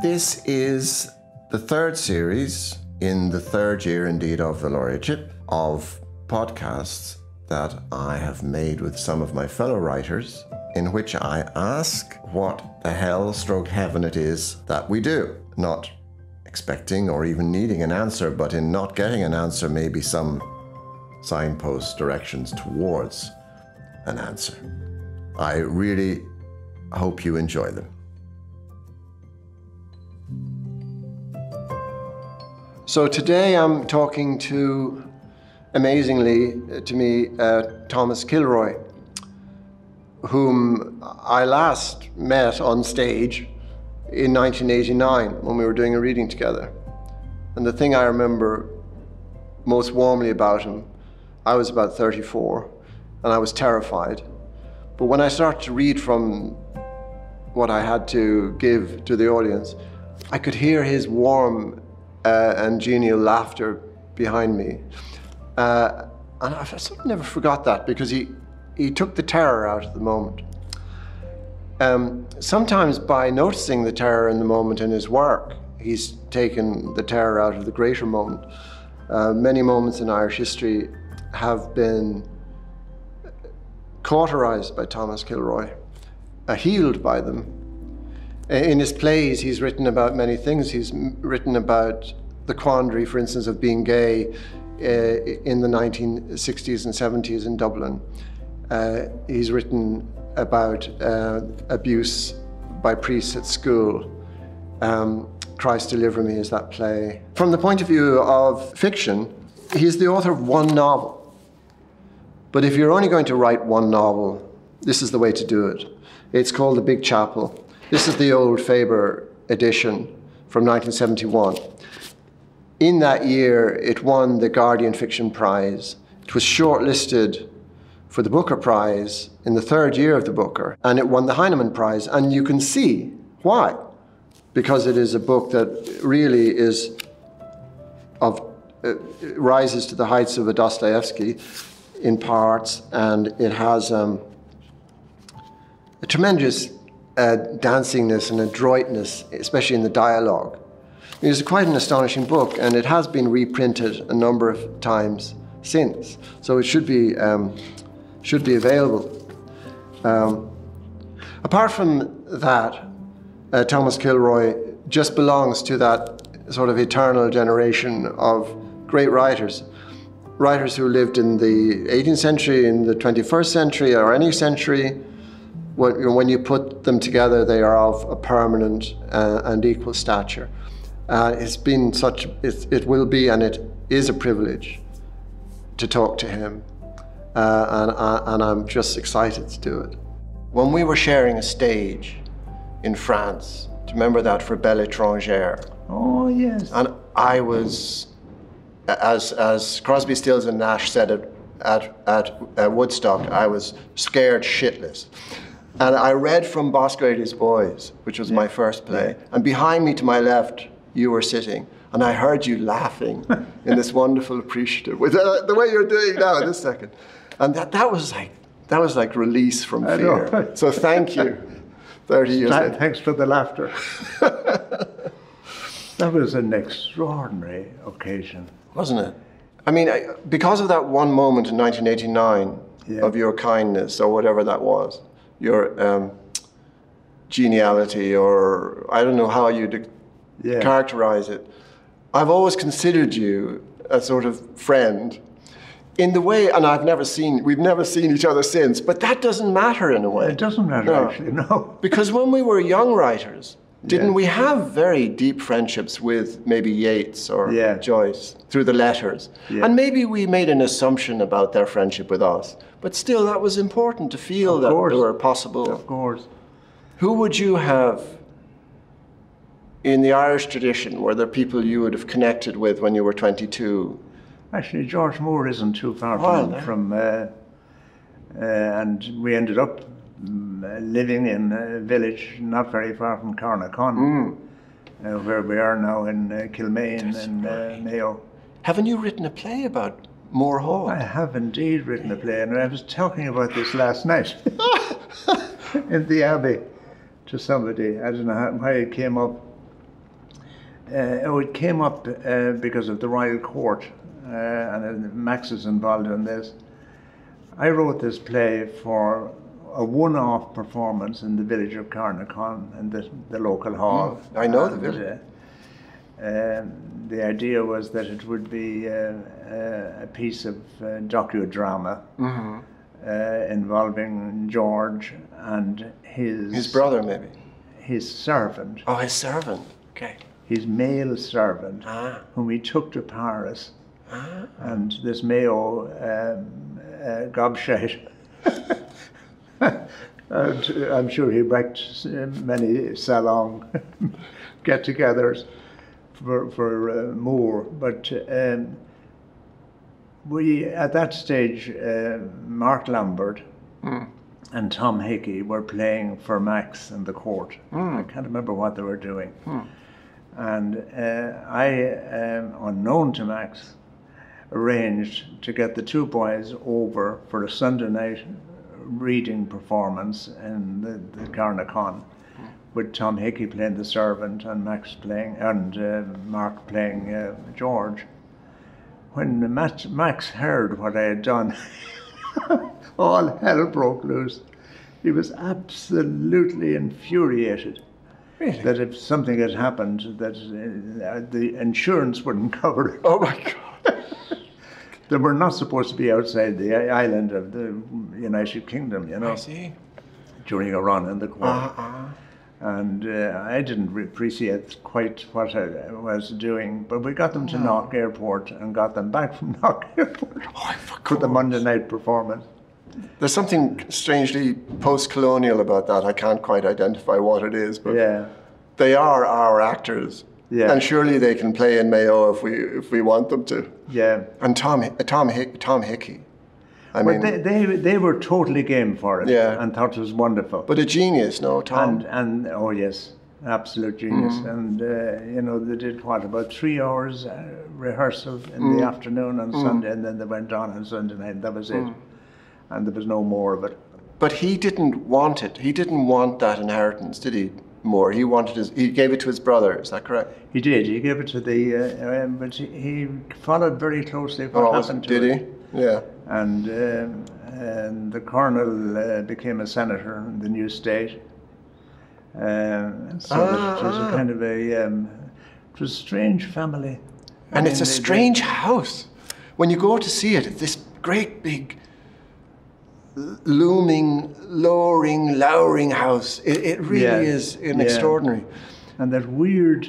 This is the third series in the third year, indeed, of the laureateship of podcasts that I have made with some of my fellow writers, in which I ask what the hell stroke heaven it is that we do. Not expecting or even needing an answer, but in not getting an answer, maybe some signpost directions towards an answer. I really hope you enjoy them. So today I'm talking to, amazingly uh, to me, uh, Thomas Kilroy, whom I last met on stage in 1989 when we were doing a reading together. And the thing I remember most warmly about him, I was about 34 and I was terrified. But when I started to read from what I had to give to the audience, I could hear his warm uh, and genial laughter behind me. Uh, and I sort of never forgot that because he, he took the terror out of the moment. Um, sometimes by noticing the terror in the moment in his work, he's taken the terror out of the greater moment. Uh, many moments in Irish history have been cauterized by Thomas Kilroy, uh, healed by them. In his plays, he's written about many things. He's written about the quandary, for instance, of being gay uh, in the 1960s and 70s in Dublin. Uh, he's written about uh, abuse by priests at school. Um, Christ Deliver Me is that play. From the point of view of fiction, he's the author of one novel. But if you're only going to write one novel, this is the way to do it. It's called The Big Chapel. This is the old Faber edition from 1971. In that year, it won the Guardian Fiction Prize. It was shortlisted for the Booker Prize in the third year of the Booker, and it won the Heinemann Prize. And you can see why. Because it is a book that really is of uh, rises to the heights of a Dostoevsky in parts, and it has um, a tremendous uh, dancingness and adroitness, especially in the dialogue. It's quite an astonishing book, and it has been reprinted a number of times since, so it should be um, should be available. Um, apart from that, uh, Thomas Kilroy just belongs to that sort of eternal generation of great writers, writers who lived in the 18th century, in the 21st century, or any century when you put them together, they are of a permanent uh, and equal stature. Uh, it's been such, it, it, will be, and it is a privilege to talk to him. Uh, and, uh, and I'm just excited to do it. When we were sharing a stage in France, do you remember that for Belle Étrangère? Oh, yes. And I was, as, as Crosby, Stills, and Nash said it at, at, at Woodstock, I was scared shitless. And I read from Boss Grady's Boys, which was yeah. my first play. Yeah. And behind me to my left, you were sitting. And I heard you laughing in this wonderful appreciative, with uh, the way you're doing now in this second. And that, that was like that was like release from fear. So thank you. 30 years later. Thanks for the laughter. that was an extraordinary occasion. Wasn't it? I mean, I, because of that one moment in 1989 yeah. of your kindness or whatever that was, your um, geniality, or I don't know how you'd yeah. characterize it. I've always considered you a sort of friend in the way, and I've never seen, we've never seen each other since, but that doesn't matter in a way. It doesn't matter, no. actually, no. because when we were young writers, didn't we have very deep friendships with maybe Yeats or yeah. Joyce through the letters? Yeah. And maybe we made an assumption about their friendship with us. But still, that was important to feel of that course. were possible. Of course. Who would you have in the Irish tradition? Were there people you would have connected with when you were 22? Actually, George Moore isn't too far from, from uh, uh, and we ended up mm, living in a village not very far from Carnacon, mm. uh, where we are now in uh, Kilmaine That's and uh, right. Mayo. Haven't you written a play about Moore Hall. I have indeed written a play, and I was talking about this last night in the Abbey to somebody. I don't know how, it came up, uh, oh, it came up uh, because of the Royal Court, uh, and uh, Max is involved in this. I wrote this play for a one-off performance in the village of Carnacon in the, the local hall. I know the village. Uh, um, the idea was that it would be uh, uh, a piece of uh, docudrama Mm-hmm. uh, involving George and his His brother, maybe. his servant, Oh, his servant. Okay. his male servant, Ah. whom he took to Paris. Ah. And this Mayo um, uh, gobshite. and I'm sure he wrecked many salon get-togethers for for uh, Moore, but um, we at that stage, uh, Mark Lambert and Tom Hickey were playing for Max in the court. I can't remember what they were doing. And uh, I, um, unknown to Max, arranged to get the two boys over for a Sunday night reading performance in the, the Carnacon with Tom Hickey playing the servant and Max playing and uh, Mark playing uh, George. When Max, Max heard what I had done, all hell broke loose. He was absolutely infuriated Really? that if something had happened, that uh, the insurance wouldn't cover it. Oh my God. They were not supposed to be outside the island of the United Kingdom, you know, I see. during a run in the court. Uh-uh. And uh, I didn't appreciate quite what I was doing, but we got them to Knock Airport and got them back from Knock Airport Oh, for for the. Monday night performance. There's something strangely post-colonial about that. I can't quite identify what it is, but Yeah, they are our actors. Yeah. And surely they can play in Mayo if we if we want them to. yeah. And Tom Tom Hick, Tom Hickey. I But mean, they, they, they were totally game for it Yeah. and thought it was wonderful. but a genius, no, Tom. and and oh yes, absolute genius. Mm-hmm. And uh, you know they did what about three hours uh, rehearsal in Mm. the afternoon on Sunday, and then they went on on Sunday night. That was it, Mm. and there was no more of it. But he didn't want it. He didn't want that inheritance, did he? Moore. He wanted his. He gave it to his brother. Is that correct? He did. He gave it to the, uh, um, but he, he followed very closely what Oh, happened to did it. he? Yeah. And, um, and the colonel uh, became a senator in the new state. Um, so Ah, it was ah. a kind of a, um, it was a strange family. I And mean, it's a strange house. When you go to see it, it's this great big, looming, lowering, lowering house. It, it really Yeah, is an yeah. extraordinary. and that weird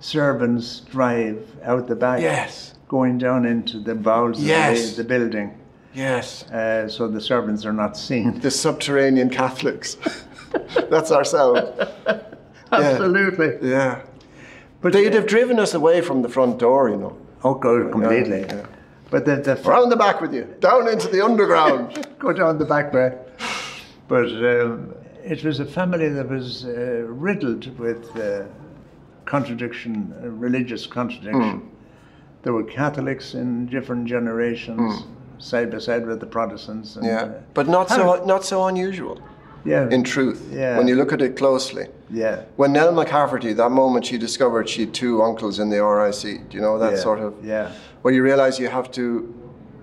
servants drive out the back, Yes. going down into the bowels Yes. of the, the building, Yes. uh, so the servants are not seen. The subterranean Catholics. That's ourselves. Absolutely. Yeah. But They'd have driven us away from the front door, you know. oh, go completely. yeah. But the, the Round the back with you, down into the underground. go down the back way. But um, it was a family that was uh, riddled with uh, contradiction, uh, religious contradiction. There were Catholics in different generations, side by side with the Protestants. And, yeah, uh, but not so not so unusual. yeah, In truth, Yeah. when you look at it closely. yeah, When Nell McCafferty, that moment she discovered she had two uncles in the RIC, do you know that yeah, sort of, yeah, where you realize you have to,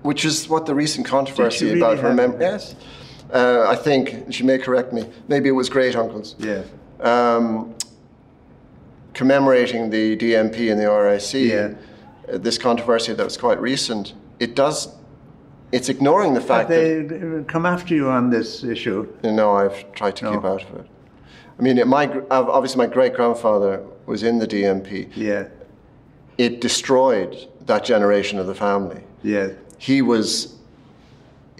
which is what the recent controversy really about her have mem- to? Yes. Uh, I think, she may correct me, maybe it was great uncles. yeah, Um, commemorating the DMP and the RIC, Yeah. uh, this controversy that was quite recent, it does, it's ignoring the fact that they come after you on this issue? You know, I've tried to No. keep out of it. I mean, it- my obviously my great grandfather was in the DMP. Yeah, It destroyed that generation of the family. yeah, He was,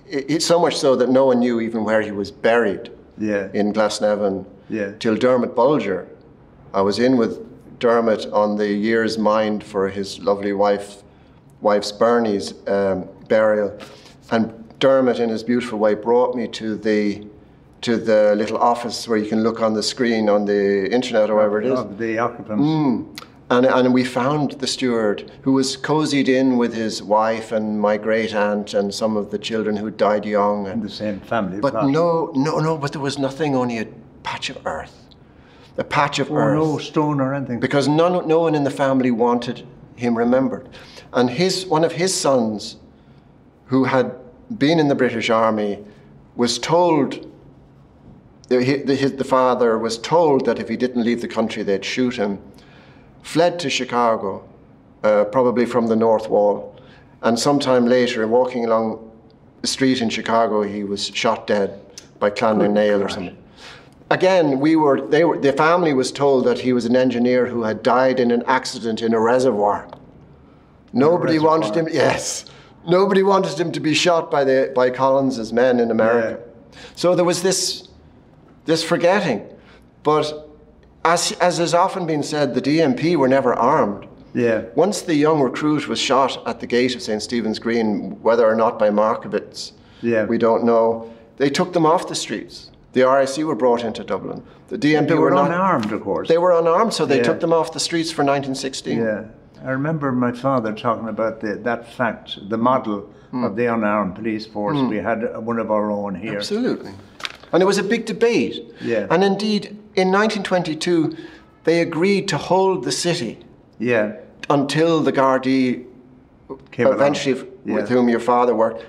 it, it, so much so that no one knew even where he was buried yeah, in Glasnevin yeah, till Dermot Bolger. I was in with Dermot on the year's mind for his lovely wife, wife's Bernie's um, burial, and Dermot, in his beautiful way, brought me to the to the little office where you can look on the screen on the internet or whatever it is. Of the occupants. Mm. And, and we found the steward who was cozied in with his wife and my great aunt and some of the children who died young. in And, the same family. but no, no, no, but there was nothing, only a patch of earth. a patch of Or earth no stone or anything. because none, no one in the family wanted him remembered. And his, one of his sons, who had been in the British Army, was told, the, hi- the, his, the father was told that if he didn't leave the country, they'd shoot him, fled to Chicago, uh, probably from the North Wall. And sometime later, walking along the street in Chicago, he was shot dead by Clan na Gael or something. Again, we were, they were, the family was told that he was an engineer who had died in an accident in a reservoir. Nobody wanted him, yes, nobody wanted him to be shot by, the, by Collins's men in America. So there was this, this forgetting. But as, as has often been said, the DMP were never armed. Yeah. Once the young recruit was shot at the gate of St. Stephen's Green, whether or not by Markievicz, Yeah. we don't know, they took them off the streets. The RIC were brought into Dublin. The DMP They were not. unarmed, of course. They were unarmed, so they Yeah. took them off the streets for 1916. Yeah, I remember my father talking about the, that fact, the model Hmm. of the unarmed police force. We had one of our own here. Absolutely. And it was a big debate. Yeah. And indeed, in 1922, they agreed to hold the city Yeah, until the Gardaí, came along. eventually, Yeah. with whom your father worked,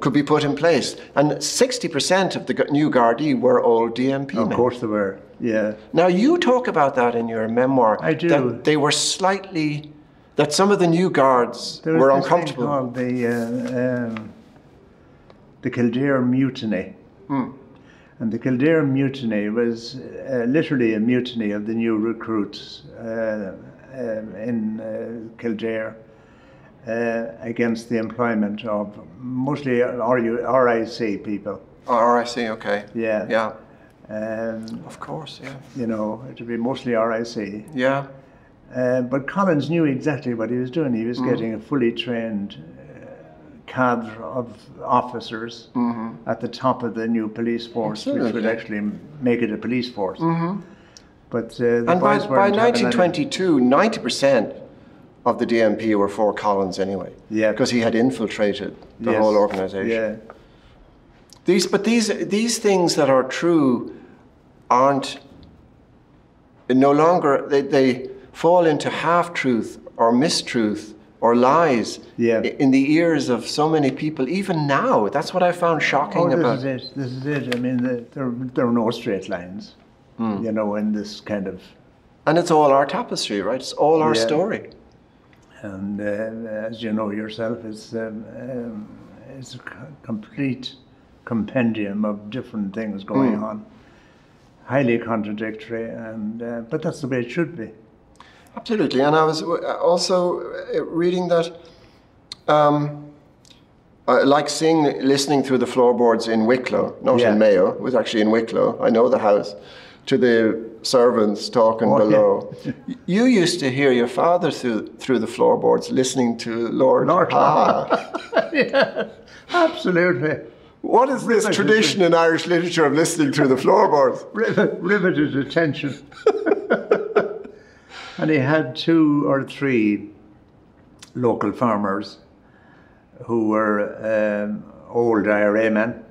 could be put in place. And 60% of the new Gardaí were old DMP Of men. course they were. Yeah, Now, you talk about that in your memoir. I do. That they were slightly, that some of the new guards there were uncomfortable. called the uh, um, the Kildare Mutiny. Hmm. And the Kildare Mutiny was uh, literally a mutiny of the new recruits uh, um, in uh, Kildare uh, against the employment of mostly RU, RIC people. Oh, I see, okay. Yeah. Yeah, Um, of course, yeah. you know, it would be mostly RIC. Yeah. Uh, but Collins knew exactly what he was doing. He was Mm. getting a fully trained uh, cadre of officers at the top of the new police force, which would Mm-hmm. Actually make it a police force. But uh, And by, by weren't having any- 1922, 90% of the DMP were for Collins anyway. Yeah. Because he had infiltrated the Yes. whole organization. Yeah, These, but these, these things that are true aren't no longer, they, they fall into half truth or mistruth or lies Yeah. in the ears of so many people, even now. That's what I found shocking Oh, this about is it. This is it. I mean, the, there, there are no straight lines, Hmm. you know, in this kind of. And it's all our tapestry, right? It's all our Yeah. story. And uh, as you know yourself, it's um, um, it's a complete compendium of different things going on, highly contradictory, and uh, but that's the way it should be. Absolutely, and I was also uh, reading that, um, uh, like seeing, listening through the floorboards in Wicklow, not Yeah. in Mayo, it was actually in Wicklow. I know the house. To the servants talking Oh, below. Y- You used to hear your father through through the floorboards, listening to Lord. Lord Ah. yeah, absolutely. What is this Riveted. tradition in Irish literature of listening through the floorboards? Riveted attention. and he had two or three local farmers who were um, old IRA men.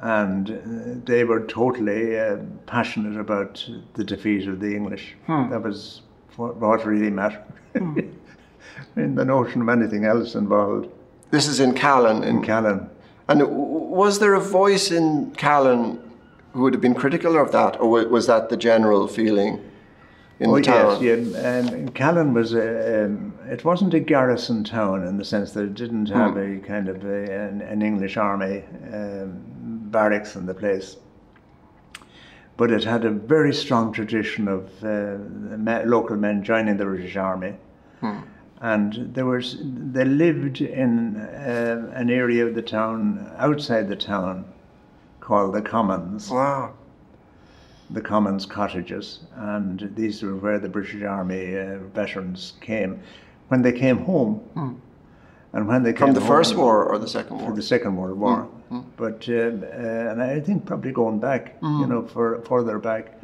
And uh, they were totally uh, passionate about the defeat of the English. That was what, what really mattered. in the notion of anything else involved. This is in Callan. In, Callan. and was there a voice in Callan who would have been critical of that, or was that the general feeling in Oh the town? yes, yeah. Um, Callan was a. Um, it wasn't a garrison town in the sense that it didn't have a kind of a, an, an English army um, barracks in the place, but it had a very strong tradition of uh, me- local men joining the British Army, and there was they lived in uh, an area of the town outside the town called the Commons Wow. The Commons cottages, and these were where the British Army uh, veterans came when they came home. And when they came From the home- First War or the Second for War? the Second World War, but uh, uh, and I think probably going back, you know, for further back.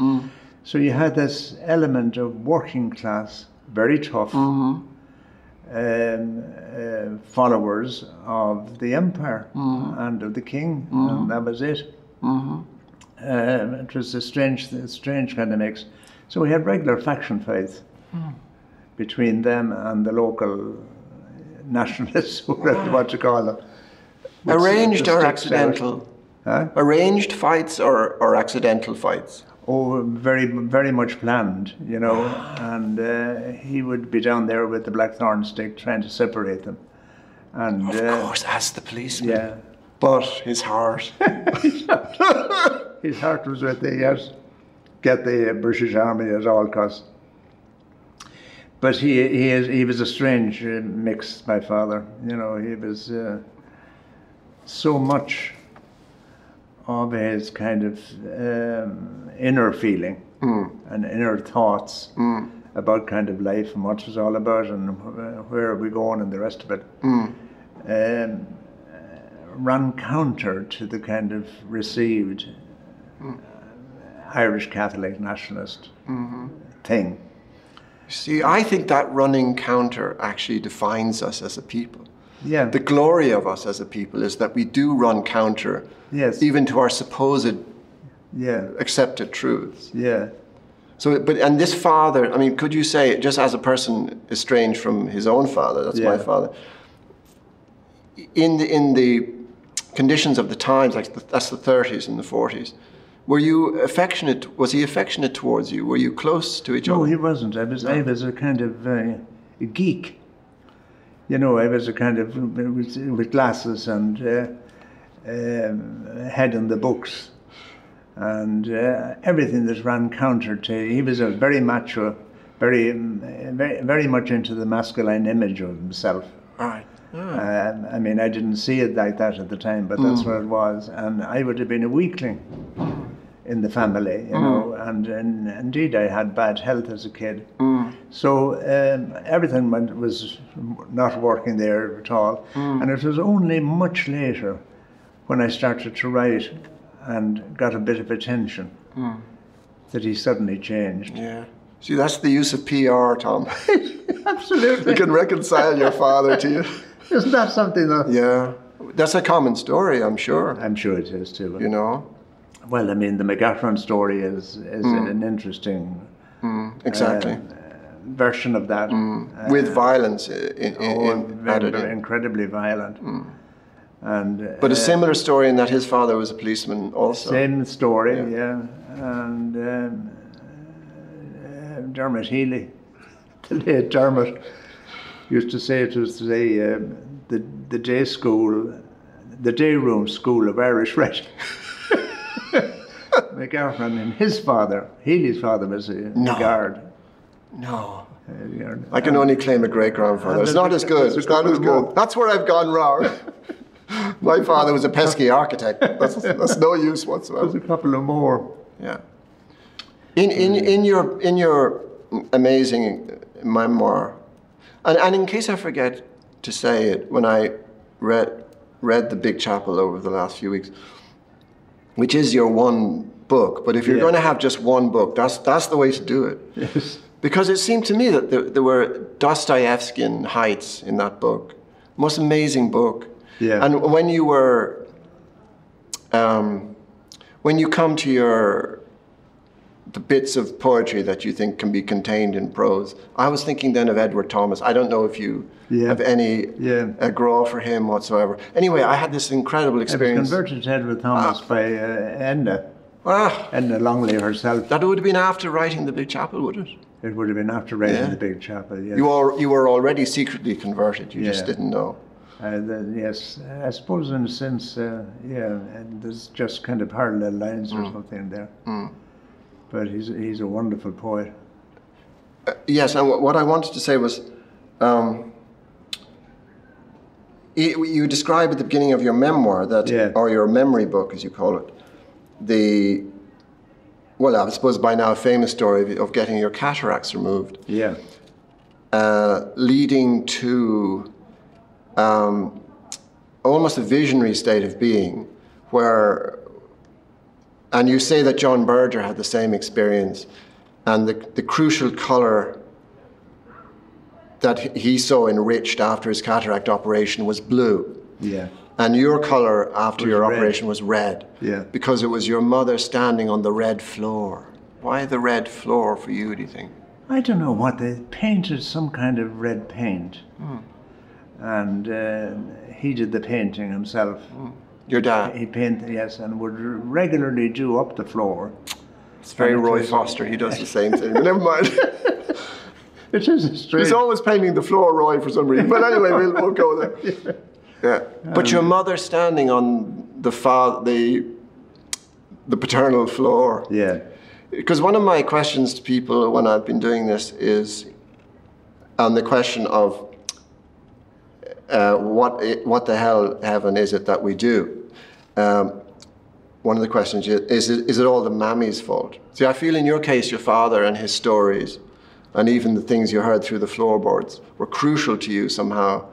So you had this element of working class, very tough. Um, uh, followers of the empire and of the king, and that was it. Um, it was a strange, a strange kind of mix. So we had regular faction fights between them and the local nationalists, whatever you want to call them. Which Arranged or accidental? Huh? Arranged fights or, or accidental fights? Oh, very, very much planned, you know. And uh, he would be down there with the blackthorn stick trying to separate them. And Of uh, course, as the policeman. yeah, But his heart. his heart was with the yes, get the British Army at all costs. But he he is he was a strange uh, mix. My father, you know, he was uh, so much of his kind of um, inner feeling and inner thoughts about kind of life and what it was all about and wh- where are we going and the rest of it. Um, uh, ran counter to the kind of received uh, Irish Catholic nationalist thing. See, I think that running counter actually defines us as a people. Yeah. The glory of us as a people is that we do run counter yes. even to our supposed yeah. accepted truths. Yeah. So, but and this father, I mean, could you say, just as a person estranged from his own father, that's my father, in the in the conditions of the times, like the, that's the 30s and the 40s, were you affectionate? Was he affectionate towards you? Were you close to each No, other? he wasn't. I was. I was a kind of uh, a geek. You know, I was a kind of with, with glasses and uh, um, head in the books, and uh, everything that ran counter to. He was a very macho, very, um, very, very much into the masculine image of himself. Right. Um, I mean, I didn't see it like that at the time, but that's what it was. And I would have been a weakling in the family, you mm. know, and, and indeed I had bad health as a kid. Mm. So um, everything went, was not working there at all. Mm. And it was only much later when I started to write and got a bit of attention that he suddenly changed. Yeah. See, that's the use of PR, Tom. Absolutely. you can reconcile your father to you. Isn't that something that? Yeah. That's a common story, I'm sure. I'm sure it is too. You know? Well, I mean, the McGahern story is is an interesting Exactly. uh, version of that. With violence in, in, Oh, in, very, added very in. incredibly violent. And uh, But a similar story in that his father was a policeman also. same story, yeah. And um, uh, Dermot Healy, the late Dermot, used to say it was the um, the the day school, the day room school of Irish writing. McGahern and his father, Healy's father was a No. guard. No. Uh, you know, I can only claim a great grandfather. It's not as good. It's not as good. That's where I've gone wrong. My father was a pesky architect. That's, that's no use whatsoever. There's a couple of more. Yeah. In, in, in, your, in your amazing memoir, and, and in case I forget to say it, when I read, read The Big Chapel over the last few weeks, which is your one book, but if you're Yeah. going to have just one book, that's, that's the way to do it. Yes. Because it seemed to me that there, there were Dostoevskian heights in that book. Most amazing book. Yeah. And when you were, um, when you come to your, the bits of poetry that you think can be contained in prose, I was thinking then of Edward Thomas. I don't know if you Yeah. have any Yeah. uh, graw for him whatsoever. Anyway, I had this incredible I was experience. converted to Edward Thomas by uh, Edna, Ah, Edna Longley herself. that would have been after writing The Big Chapel, would it? It would have been after writing Yeah. the big chapel. Yes. You, all, you were already secretly converted, you just didn't know. Uh, the, yes, I suppose in a sense, uh, yeah, and there's just kind of parallel lines Mm. or something there. But he's he's a wonderful poet. Yes, and what what I wanted to say was, um, y- you describe at the beginning of your memoir that, Yeah. or your memory book, as you call it, the, well, I suppose by now famous story of, of getting your cataracts removed, Yeah, uh, leading to um, almost a visionary state of being, where, and you say that John Berger had the same experience, and the, the crucial color that he saw enriched after his cataract operation was blue. yeah, And your color after your red. operation was red. Yeah. Because it was your mother standing on the red floor. Why the red floor for you, do you think? I don't know what they painted some kind of red paint, and uh, he did the painting himself. Your dad. He painted yes, and would regularly do up the floor. It's very and it Roy was- Foster. He does the same thing. Never mind. It is strange. He's always painting the floor, Roy, for some reason. But anyway, we'll, we'll go there. Yeah. But your mother standing on the fa- the the paternal floor. yeah, Because one of my questions to people when I've been doing this is on the question of uh, what i what the hell heaven is it that we do. Um, one of the questions is is it, is it all the mammy's fault? See, I feel in your case, your father and his stories, and even the things you heard through the floorboards, were crucial to you somehow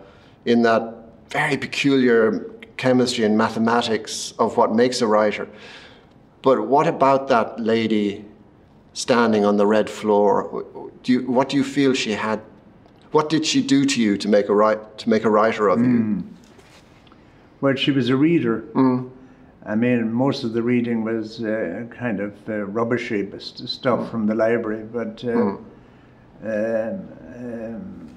in that very peculiar chemistry and mathematics of what makes a writer. But what about that lady standing on the red floor? Do you, what do you feel she had? What did she do to you to make a write, to make a writer of you? well, she was a reader. I mean, most of the reading was uh, kind of uh, rubbishy st- stuff from the library, but uh, um, um,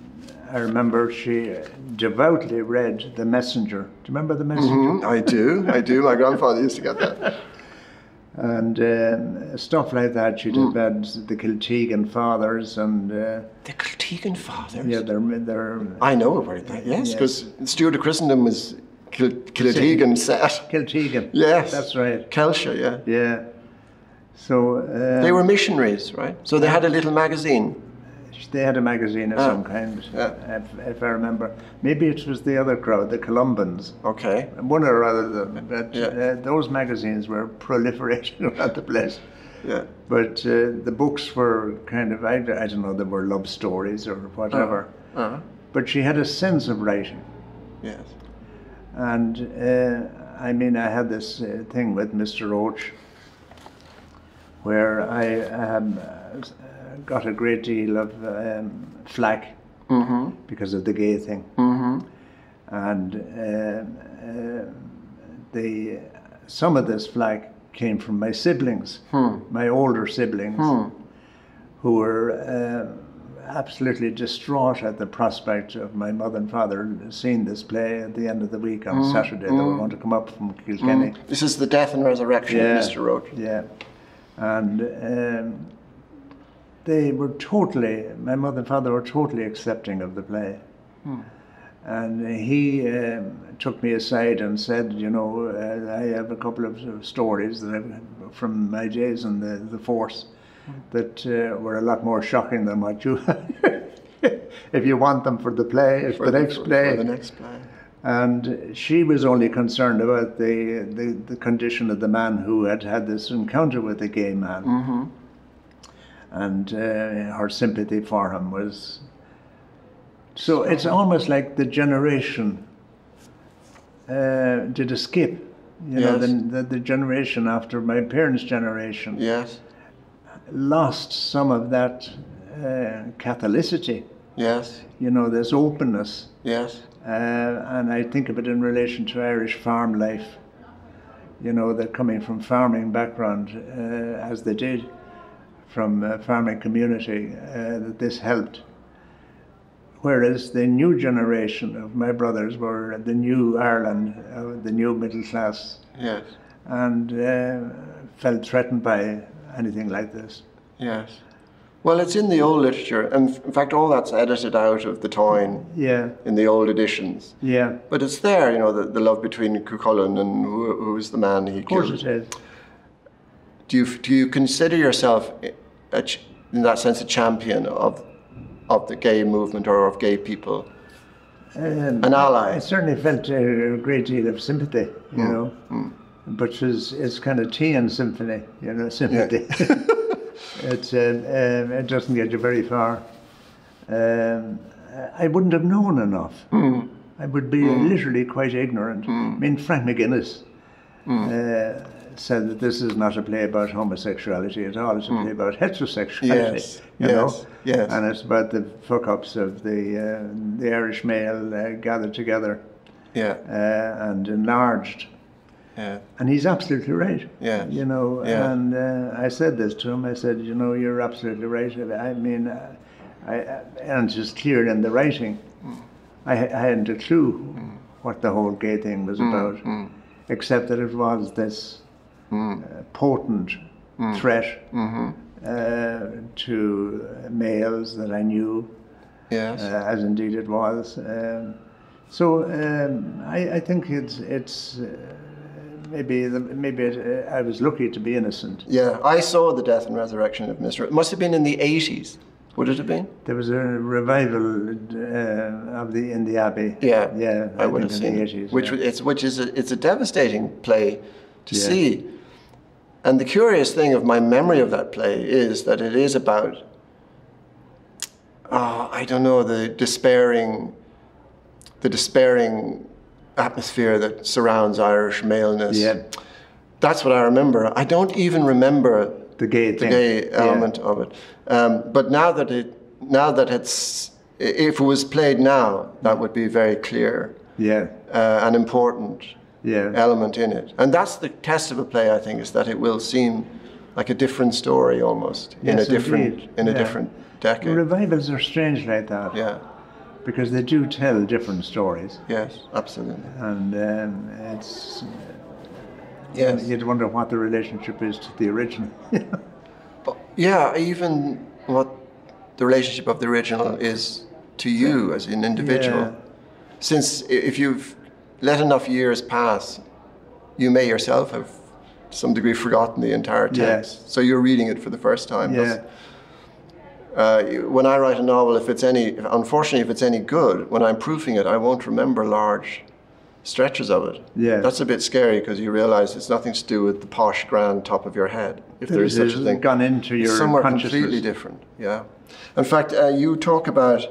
I remember she devoutly read The Messenger. Do you remember The Messenger? Mm, I do, I do. My grandfather used to get that. And um, stuff like that. She'd have read The Kiltegan Fathers and uh, The Kiltegan Fathers. yeah, they're, they're I know about that. Yes, Yes. because Steward of Christendom was Kil- Kiltegan set. Kiltegan. Yes, That's right. Kelsha, yeah. Yeah. So uh, They were missionaries, right? So they had a little magazine. They had a magazine of Ah, some kind, yeah. if, if I remember. Maybe it was the other crowd, the Columbans, Okay. one or other of them. But Yeah. uh, those magazines were proliferating around the place. Yeah. But uh, the books were kind of, I, I don't know, they were love stories or whatever. Uh-huh. But she had a sense of writing. Yes. And uh, I mean, I had this uh, thing with Mr. Roche where I um, uh, got a great deal of um, flack Mm-hmm. because of the gay thing. Mm-hmm. And um uh, the, some of this flack came from my siblings, my older siblings, who were uh, absolutely distraught at the prospect of my mother and father seeing this play at the end of the week on Saturday. They were going to come up from Kilkenny. This is the death and resurrection Yeah. of Mr. Roche. Yeah. And um, they were totally, my mother and father were totally accepting of the play. And he um, took me aside and said, you know, uh, I have a couple of of stories that I've, from my days in the, the force that uh, were a lot more shocking than what you. if you want them for the play, it's the next for, play. For the next play. And she was only concerned about the, the, the condition of the man who had had this encounter with a gay man. Mm-hmm. And uh, her sympathy for him was. So it's almost like the generation uh, did escape. You know, the, the, the generation after my parents' generation Yes. Lost some of that uh, Catholicity, Yes. you know, there's openness. Yes. Uh, and I think of it in relation to Irish farm life. You know, that coming from farming background, uh, as they did, from a farming community, uh, that this helped. Whereas the new generation of my brothers were the new Ireland, uh, the new middle class, Yes. and uh, felt threatened by anything like this. Yes. Well, it's in the old literature, and in fact, all that's edited out of the Táin Yeah, in the old editions. yeah, But it's there, you know, the, the love between Cuchulainn and who, who's the man he of course killed. it is. Do you do you consider yourself, a, in that sense, a champion of of the gay movement or of gay people? Um, An ally. I certainly felt a great deal of sympathy, you Hmm. know, but it's, it's kind of tea and symphony, you know, sympathy. it's, um, um, it doesn't get you very far. Um, I wouldn't have known enough. Hmm. I would be literally quite ignorant. I mean, Frank McGuinness uh, said that this is not a play about homosexuality at all. It's a play about heterosexuality. Yes, you yes, know, yes. and it's about the fuck ups of the uh, the Irish male uh, gathered together Yeah. uh, and enlarged. Yeah. And he's absolutely right. Yeah. You know, Yeah. and uh, I said this to him. I said, you know, you're absolutely right. I mean, uh, I, and it's just clear in the writing. I, I hadn't a clue what the whole gay thing was about, except that it was this uh, potent threat uh, to males that I knew, Yes. uh, as indeed it was. Um, so um, I, I think it's it's uh, maybe the, maybe it, I was lucky to be innocent. yeah. I saw the death and resurrection of Mr. It must have been in the 80s. Would it have been? There was a revival uh, of the in the Abbey. Yeah. yeah. I, would have seen the 80s, Which yeah. it's which is a, it's a devastating play to Yeah. see. And the curious thing of my memory of that play is that it is about oh, I don't know, the despairing the despairing atmosphere that surrounds Irish maleness. Yeah. That's what I remember. I don't even remember the gay the gay Yeah. element of it. Um, but now that it, now that it's, if it was played now, that would be very clear Yeah, uh, and important yeah. element in it. And that's the test of a play, I think, is that it will seem like a different story almost in a different indeed. in a Yeah. different decade. Revivals are strange like that Yeah. Because they do tell different stories, Yes. Absolutely. and um, it's Yes. you'd wonder what the relationship is to the original. Yeah. Even what the relationship of the original is to you as an individual. Yeah. Since if you've let enough years pass, you may yourself have to some degree forgotten the entire text. Yes. So you're reading it for the first time. yeah, That's- Uh, when I write a novel, if it's any, unfortunately, if it's any good, when I'm proofing it, I won't remember large stretches of it. Yeah. That's a bit scary because you realize it's nothing to do with the posh, grand top of your head, if there is such a It's thing. gone into It's your somewhere consciousness. completely different. Yeah. In fact, uh, you talk about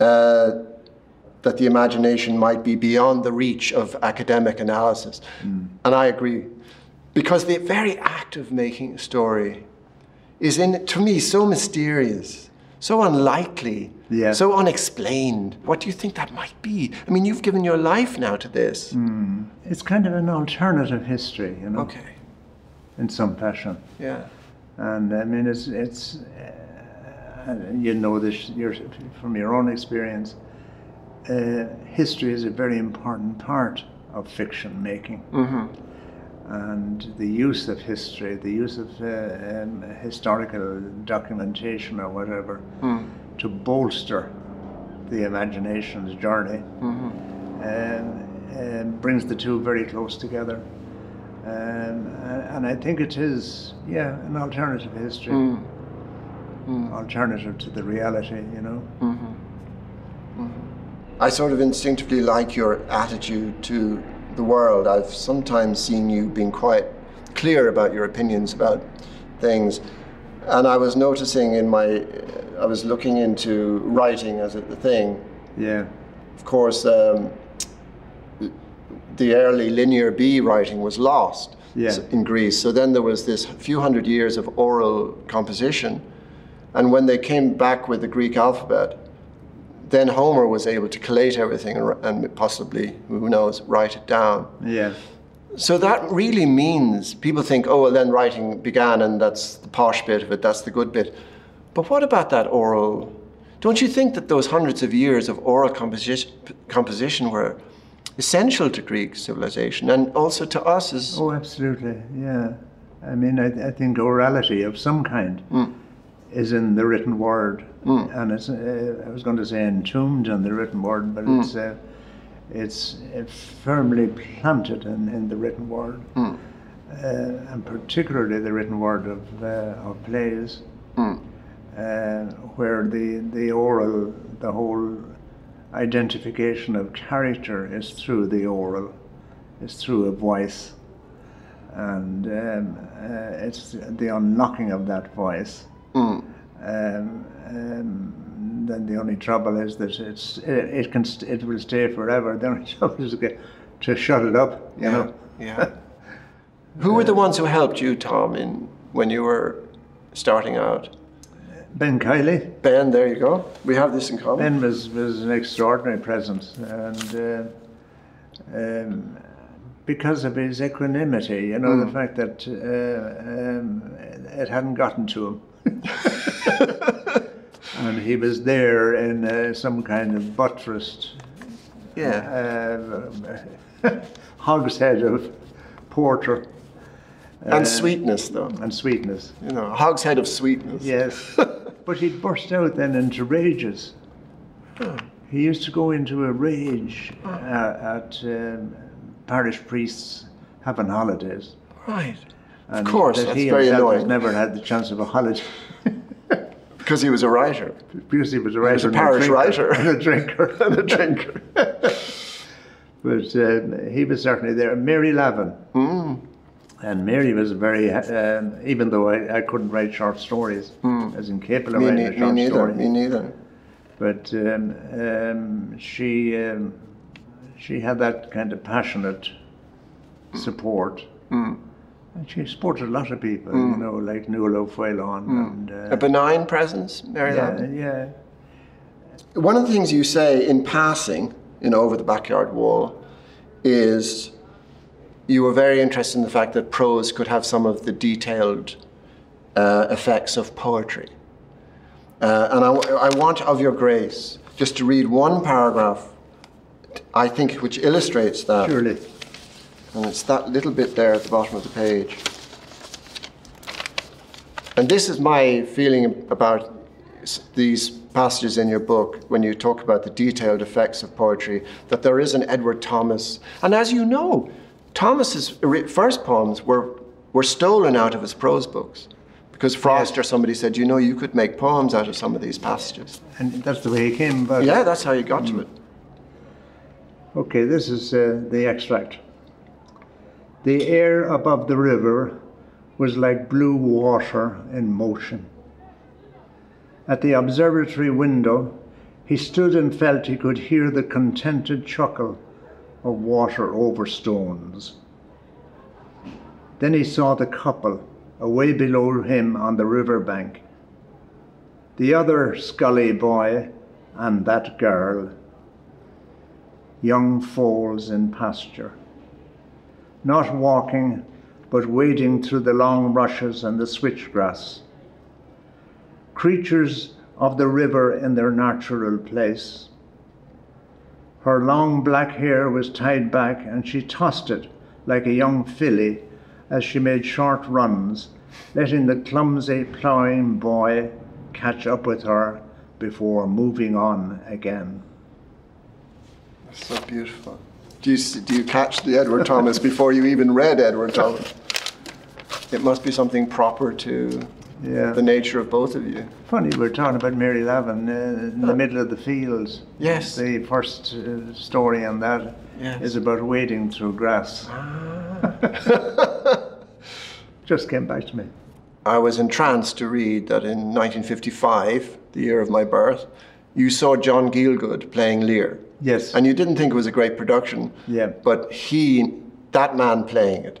uh, that the imagination might be beyond the reach of academic analysis, Hmm. and I agree, because the very act of making a story is, in to me, so mysterious, so unlikely, Yeah. so unexplained. What do you think that might be? I mean, you've given your life now to this. it's kind of an alternative history, you know, Okay. in some fashion. Yeah. And I mean, it's it's uh, you know this your, from your own experience. Uh, history is a very important part of fiction making, and the use of history, the use of uh, um, historical documentation or whatever, to bolster the imagination's journey, um, um, brings the two very close together. Um, and, and I think it is, yeah, an alternative history, alternative to the reality, you know. I sort of instinctively like your attitude to the world. I've sometimes seen you being quite clear about your opinions about things. And I was noticing in my, I was looking into writing as a thing. Yeah, Of course, um, the early linear B writing was lost Yeah. in Greece. So then there was this few hundred years of oral composition. And when they came back with the Greek alphabet, then Homer was able to collate everything and, and possibly, who knows, write it down. yeah, So that really means people think, oh, well, then writing began and that's the posh bit of it, that's the good bit. But what about that oral? Don't you think that those hundreds of years of oral composition, composition were essential to Greek civilization and also to us as. oh, absolutely, yeah. I mean, I, I think orality of some kind hmm. is in the written word, and it's, uh, I was going to say entombed in the written word, but it's, uh, it's uh, firmly planted in, in the written word, uh, and particularly the written word of, uh, of plays. uh, where the, the oral, the whole identification of character is through the oral, is through a voice. And um, uh, it's the unlocking of that voice. Um, um, then the only trouble is that it's it, it can st- it will stay forever. The only trouble is to, shut it up. You know. Yeah. Who were the ones who helped you, Tom, in when you were starting out? Ben Kiely. Ben, there you go. We have this in common. Ben was, was an extraordinary presence, and uh, Um, because of his equanimity, you know, the fact that uh, um, it hadn't gotten to him. and he was there in uh, some kind of buttressed Yeah. uh, hogshead of porter and sweetness, though. and sweetness. You know, a hogshead of sweetness. Yes. but he'd burst out then into rages. He used to go into a rage uh, at um, parish priests having holidays. Right. And Of course, that that's he very annoying. never had the chance of a holiday Because he was a writer because he was a writer, was a parish drinker, writer. and a drinker. and a drinker. but um, he was certainly there. Mary Lavin. Mm. And Mary was very, um, even though I, I couldn't write short stories, as incapable of me, writing ne- a me short neither. story. Me neither. but um, um, she um, she had that kind of passionate support. Mm. And she supported a lot of people, you know, like Nuala O'Faoláin and A uh, benign presence, Mary yeah, Lavin. yeah, One of the things you say in passing, you know, over the backyard wall, is you were very interested in the fact that prose could have some of the detailed uh, effects of poetry. Uh, and I want of your grace just to read one paragraph, I think, which illustrates that. surely. And it's that little bit there at the bottom of the page. And this is my feeling about these passages in your book when you talk about the detailed effects of poetry, that there is an Edward Thomas. And as you know, Thomas's first poems were, were stolen out of his prose books. Because Frost or somebody said, you know, you could make poems out of some of these passages. And that's the way he came about. it. Yeah, that's how he got to it. Okay, this is uh, the extract. The air above the river was like blue water in motion. At the observatory window, he stood and felt he could hear the contented chuckle of water over stones. Then he saw the couple away below him on the river bank. The other scully boy and that girl young foals in pasture. Not walking, but wading through the long rushes and the switchgrass. Creatures of the river in their natural place. Her long black hair was tied back and she tossed it like a young filly as she made short runs, letting the clumsy ploughing boy catch up with her before moving on again. That's so beautiful. Do you, do you catch the Edward Thomas before you even read Edward Thomas? It must be something proper to Yeah. the nature of both of you. Funny, we're talking about Mary Lavin uh, in the middle of the fields. Yes. The first uh, story on that is Yes. about wading through grass. Ah. Just came back to me. I was entranced to read that in 1955, the year of my birth, you saw John Gielgud playing Lear. Yes. And you didn't think it was a great production. Yeah. But he, that man playing it,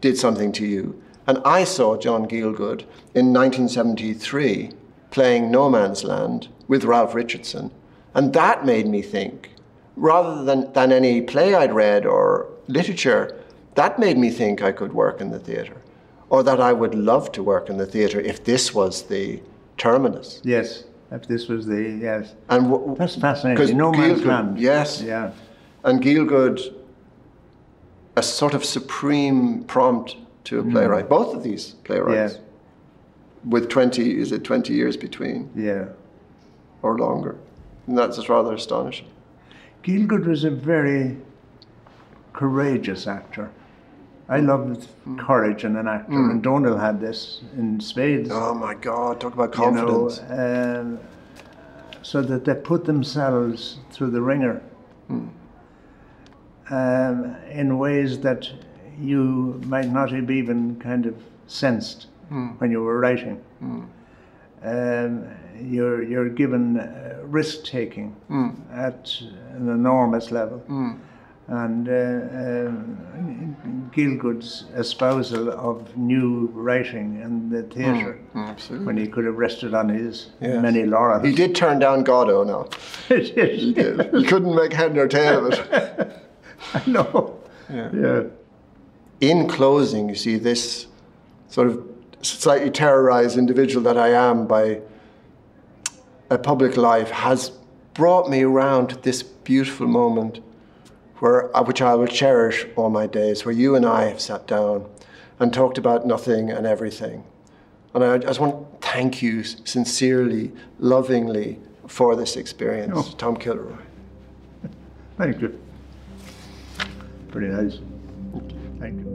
did something to you. And I saw John Gielgud in 1973 playing No Man's Land with Ralph Richardson. And that made me think, rather than, than any play I'd read or literature, that made me think I could work in the theatre. Or that I would love to work in the theatre if this was the terminus. yes. If this was the yes, And w- that's fascinating. No man's Gielgud- land. Yes. Yeah. And Gielgud, a sort of supreme prompt to a mm-hmm. playwright. Both of these playwrights, Yeah. with 20, is it 20 years between Yeah. or longer? And that's just rather astonishing. Gielgud was a very courageous actor. I loved courage in an actor, and Donal had this in spades. Oh my God, talk about you know, confidence. um, so that they put themselves through the wringer um, in ways that you might not have even kind of sensed when you were writing. Um, you're, you're given uh, risk taking at an enormous level. And uh, um, Gielgud's espousal of new writing and the theatre Absolutely. when he could have rested on his Yes. many laurels. He did turn down Godot now. He did. He couldn't make head nor tail of it. I know. Yeah. Yeah. In closing, you see, this sort of slightly terrorized individual that I am by a public life has brought me around to this beautiful moment where, uh, which I will cherish all my days, where you and I have sat down and talked about nothing and everything. And I just want to thank you sincerely, lovingly for this experience, Oh. Tom Kilroy. Thank you. Pretty nice. Thank you.